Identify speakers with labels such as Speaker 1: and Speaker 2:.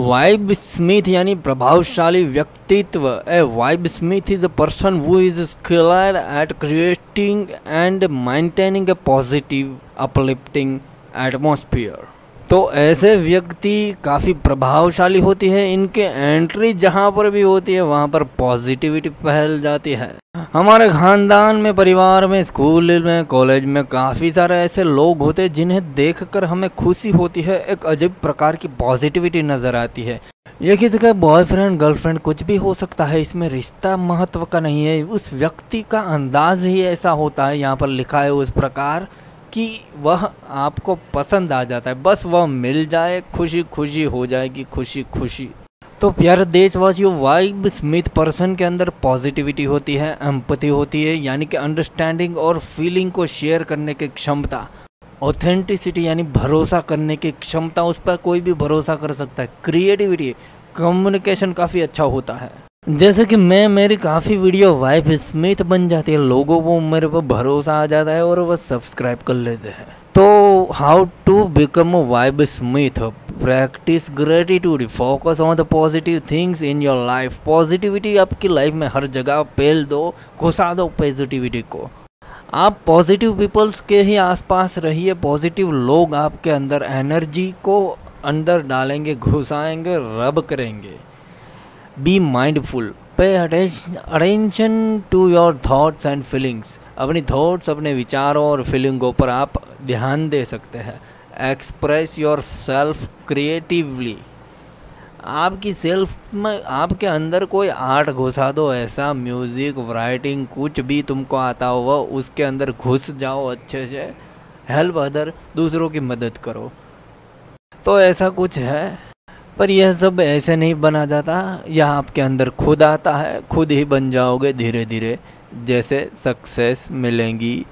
Speaker 1: Vibe Smith यानी प्रभावशाली व्यक्तित्व। A vibe smith is a person who is skilled at creating and maintaining a positive uplifting atmosphere तो ऐसे व्यक्ति काफ़ी प्रभावशाली होती है। इनके एंट्री जहाँ पर भी होती है, वहाँ पर पॉजिटिविटी फैल जाती है। हमारे ख़ानदान में, परिवार में, स्कूल में कॉलेज में काफ़ी सारे ऐसे लोग होते हैं, जिन्हें देखकर हमें खुशी होती है। एक अजीब प्रकार की पॉजिटिविटी नज़र आती है। ये किसी का बॉयफ्रेंड गर्लफ्रेंड कुछ भी हो सकता है, इसमें रिश्ता महत्व का नहीं है। उस व्यक्ति का अंदाज ही ऐसा होता है, यहाँ पर लिखा है उस प्रकार। कि वह आपको पसंद आ जाता है। बस वह मिल जाए खुशी खुशी हो जाएगी खुशी खुशी तो प्यारे देशवासियों, वाइब स्मिथ पर्सन के अंदर पॉजिटिविटी होती है एम्पति होती है, यानी कि अंडरस्टैंडिंग और फीलिंग को शेयर करने की क्षमता, ऑथेंटिसिटी यानी भरोसा करने की क्षमता, उस पर कोई भी भरोसा कर सकता है। क्रिएटिविटी, कम्युनिकेशन काफ़ी अच्छा होता है। जैसे कि मैं, मेरी काफ़ी वीडियो वाइफ स्मिथ बन जाती है। लोगों को मेरे पर भरोसा आ जाता है और वह सब्सक्राइब कर लेते हैं। तो how to become a vibe smith practice gratitude focus on the positive things in your life positivity आपकी लाइफ में हर जगह पेल दो, घुसा दो पॉजिटिविटी को। आप पॉजिटिव पीपल्स के ही आसपास रहिए। पॉजिटिव लोग आपके अंदर एनर्जी को अंदर डालेंगे, घुसाएँगे रब करेंगे। Be mindful pay attention to your thoughts and feelings अपनी थॉट्स अपने विचारों और फीलिंगों पर आप ध्यान दे सकते हैं। एक्सप्रेस योर सेल्फ क्रिएटिवली आपकी सेल्फ में, आपके अंदर कोई आर्ट घुसा दो, ऐसा म्यूज़िक राइटिंग कुछ भी तुमको आता हो उसके अंदर घुस जाओ अच्छे से। हेल्प अदर दूसरों की मदद करो। तो ऐसा कुछ है? पर यह सब ऐसे नहीं बना जाता। यह आपके अंदर खुद आता है, खुद ही बन जाओगे धीरे धीरे जैसे सक्सेस मिलेंगी